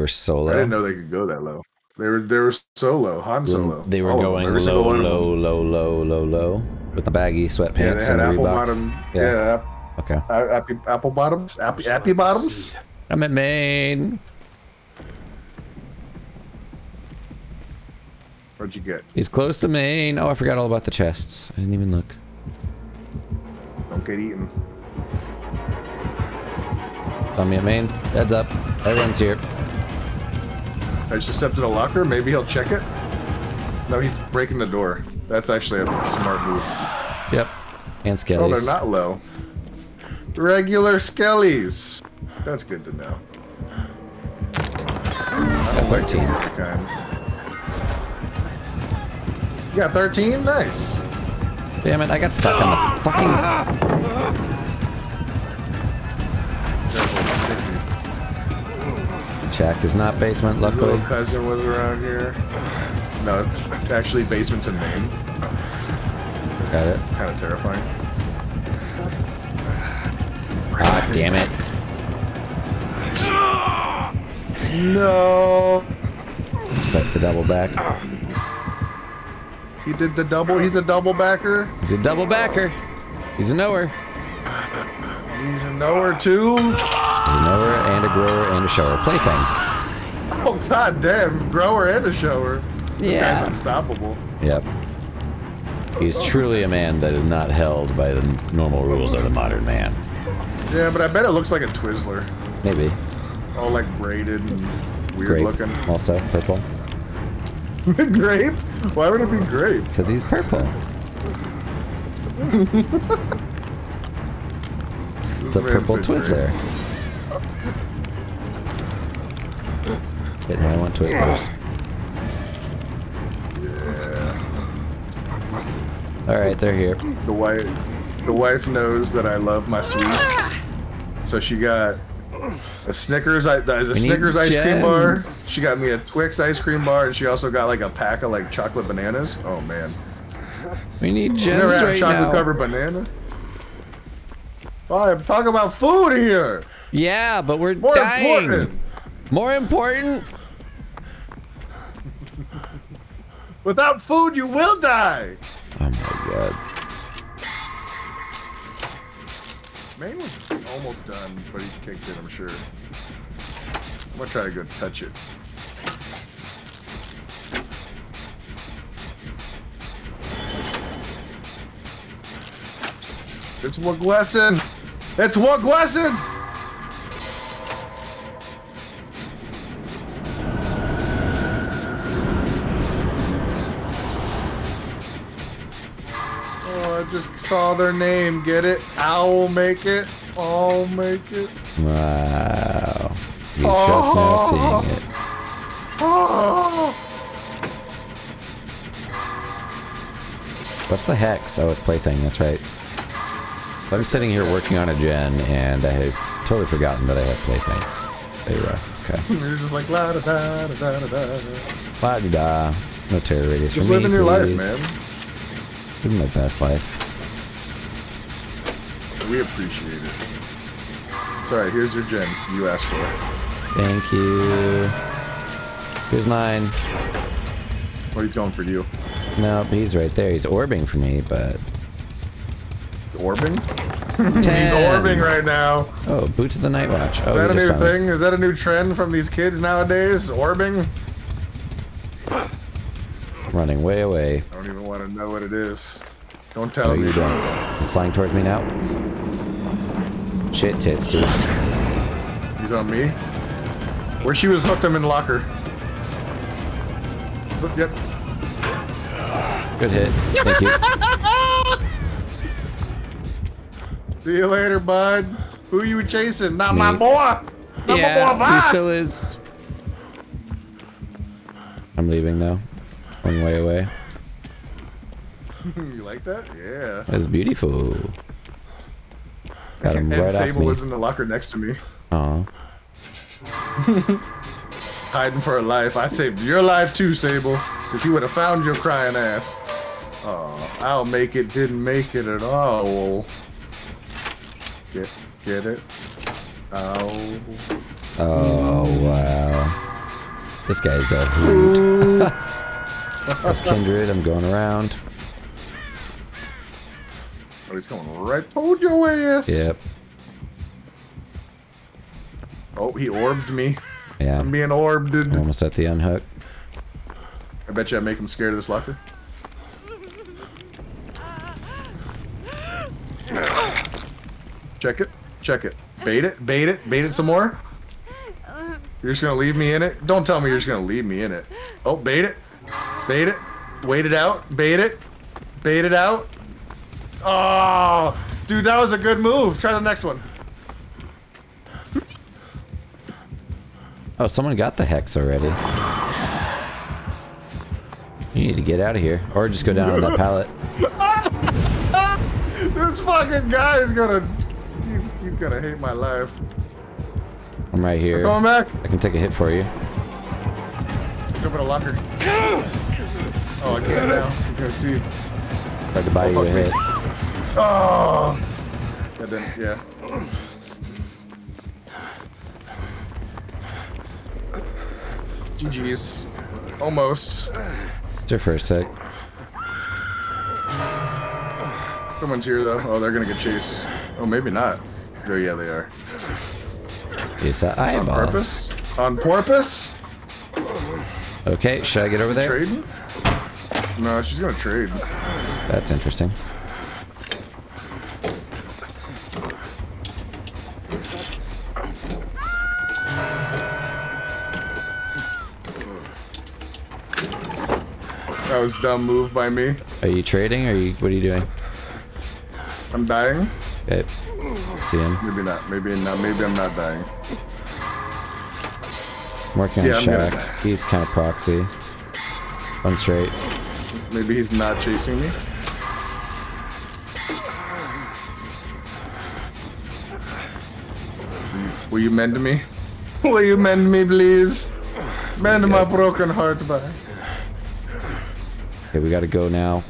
They were solo. I didn't know they could go that low. They were they were solo, Han Solo. They were All of them, going every low, single one of them. low, low, low, low, low, with the baggy Yeah, sweatpants they and had the apple Reeboks. bottom. Yeah. Yeah, Okay. a- apple, apple bottoms, apple, apple bottoms. I'm at main. What'd you get? He's close to main. Oh, I forgot all about the chests. I didn't even look. Don't get eaten. Tell me at main. Heads up. Everyone's here. I just stepped in a locker. Maybe he'll check it. No, he's breaking the door. That's actually a smart move. Yep. And skellies. Oh, they're not low. Regular skellies. That's good to know. Got 13. Kind. You got 13? Nice. Damn it, I got stuck on the fucking... Check is not basement, His little luckily. cousin was around here. No, actually, basement's in main. Got it. Kind of terrifying. Ah, damn it. No. Expect the double back. He did the double. He's a double backer. He's a double backer. He's a knower. He's a knower too. He's a knower and a grower and a shower. Plaything. Oh god damn, grower and a shower. This Yeah. guy's unstoppable. Yep. He's truly a man that is not held by the normal rules of the modern man. Yeah, but I bet it looks like a Twizzler. Maybe. All like braided and weird Grape. looking. Also, purple. grape? Why would it be grape? Because he's purple. It's a purple Twizzler. grape. Didn't know I want Twizzlers. Alright, they're here. The wife, the wife knows that I love my sweets, so she got a Snickers, i- a Snickers ice cream bar. She got me a Twix ice cream bar, and she also got like a pack of like chocolate bananas. Oh man, We need you never gems had a right chocolate now. covered banana? Fine, talk about food here. Yeah, but we're More dying. important. More important. Without food, you will die. Oh my god. main was almost done, but he kicked it. I'm sure. I'm gonna try to go touch it. It's Wagwesson! It's Wagwesson! Just saw their name. Get it? I'll make it. I'll make it. Wow. He's just now Oh. seeing it. Oh! What's the hex? Oh, it's plaything. That's right. I'm sitting here working on a gen, and I have totally forgotten that I had plaything. There you are. Okay. You're just like la da da da da da da. La di da. No terror radius Just for me, Just living your life, please. man. Living my best life. We appreciate it. It's alright, here's your gen. You asked for it. Thank you. Here's mine. Or he's going for you. Nope, he's right there. He's orbing for me, but It's orbing? He's orbing right now. Oh, Boots of the Night Watch. Oh, Is that a new just saw me. thing? Is that a new trend from these kids nowadays? Orbing? Running way away. I don't even want to know what it is. Don't tell me. you don't. He's flying towards me now. Shit tits, dude. He's on me. Where she was hooked him in locker. Yep. Good hit. Thank you. See you later, bud. Who you chasing? Not my boy. Not my boy yeah, he still is. I'm leaving though. One way away. you like that? Yeah. That's beautiful. Got him and right Sable was in the locker next to me, Aw. hiding for her life. I saved your life too, Sable, because you would have found your crying ass. Oh, I'll make it. Didn't make it at all. Get, get it? Oh, Oh wow. This guy's a hoot. That's Kindred. I'm going around. Oh, he's going right toward your ass. Yep. Oh, he orbed me. Yeah. I'm being orbed. Almost at the unhook. I bet you I make him scared of this locker. Check it. Check it. Bait it. Bait it. Bait it some more. You're just gonna leave me in it? Don't tell me you're just gonna leave me in it. Oh, bait it. Bait it. Wait it out. Bait it. Bait it out. Oh, dude, that was a good move. Try the next one. Oh, someone got the hex already. You need to get out of here. Or just go down on that pallet. This fucking guy is gonna. He's, he's gonna hate my life. I'm right here. Coming back. I can take a hit for you. Jump in a locker. Oh, I can't now. You can see. Tried to buy Oh, you a me. Oh. That didn't. Yeah. GG's. Almost. It's your first hit. Someone's here though. Oh, they're gonna get chased. Oh, maybe not. Oh, yeah, they are. It's an On eyeball. purpose? On purpose? Okay, should I get over there? Trading? No, she's gonna trade. That's interesting. That was a dumb move by me. Are you trading or are you, what are you doing? I'm dying. Okay. See him. Maybe not. Maybe not. Maybe I'm not dying. I'm working on shack. He's kind of proxy. One straight. Maybe he's not chasing me. Will you mend me? Will you mend me, please? Mend my broken heart back. Okay, we gotta go now.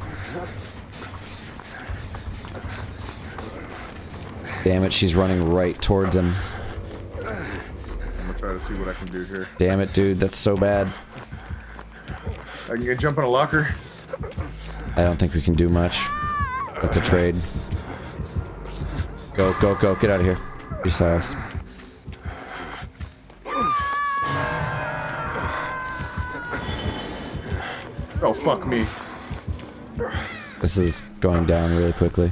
Damn it, she's running right towards him. I'm gonna try to see what I can do here. Damn it, dude, that's so bad. I can get jump in a locker. I don't think we can do much. That's a trade. Go, go, go, get out of here. You saw fuck me. This is going down really quickly.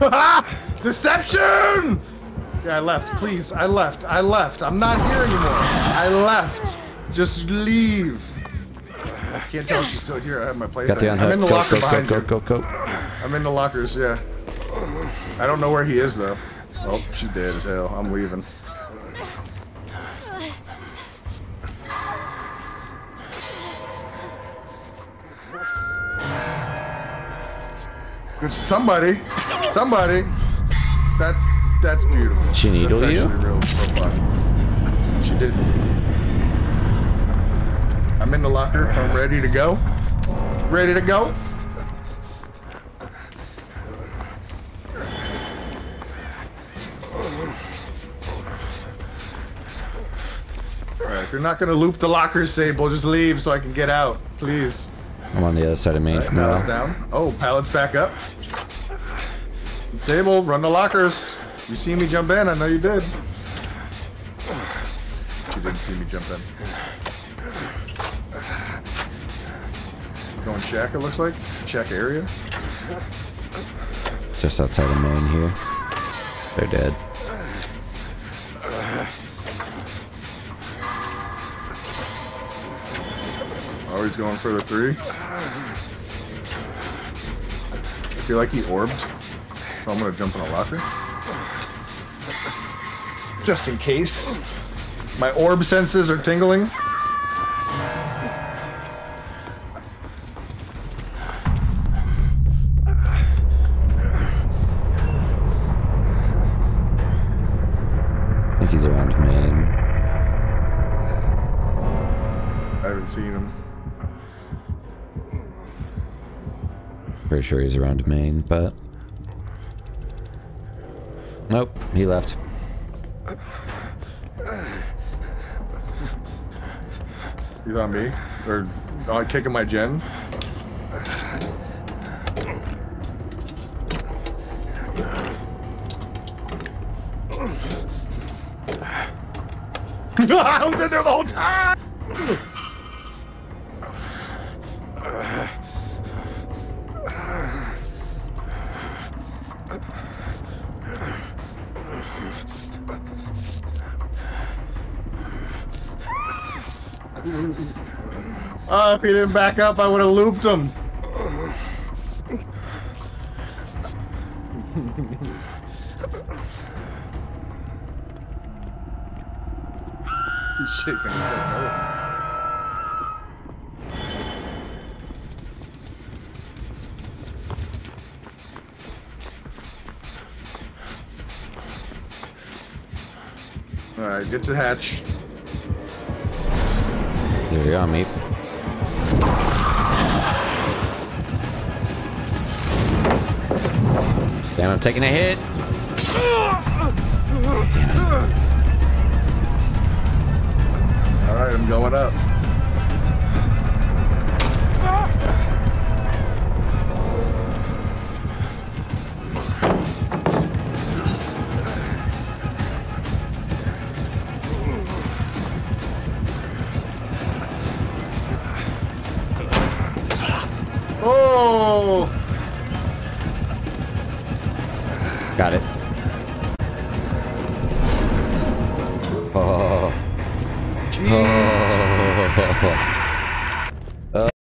Deception! Yeah, I left. Please, I left. I left. I'm not here anymore. I left. Just leave. I can't tell if she's still here. I have my plaything. Got the I'm in the Go, locker go, go, behind go, you. go, go. I'm in the lockers, yeah. I don't know where he is though. Oh, she's dead as hell. I'm leaving. Good- Somebody, somebody. That's that's beautiful. She needle you? actually real profile. She did. I'm in the locker. I'm ready to go. Ready to go. If you're not gonna loop the locker, Sable, just leave so I can get out, please. I'm on the other side of main from Pallets now. down. Oh, pallets back up. Sable, run the lockers. You see me jump in? I know you did. You didn't see me jump in. Going check, it looks like. Check area. Just outside of main here. They're dead. Oh, Always going for the three. I feel like he orbed. So I'm gonna jump in a locker. Just in case. My orb senses are tingling. I think he's around main. I haven't seen him. Pretty sure he's around main, but Nope, he left. He's on me. Or uh, kicking my gen. I was in there the whole time! Uh, if he didn't back up, I would have looped him. He's shaking his head. All right, get to hatch. We go, meat. Damn, I'm taking a hit. All right, I'm going up. Oh! Got it.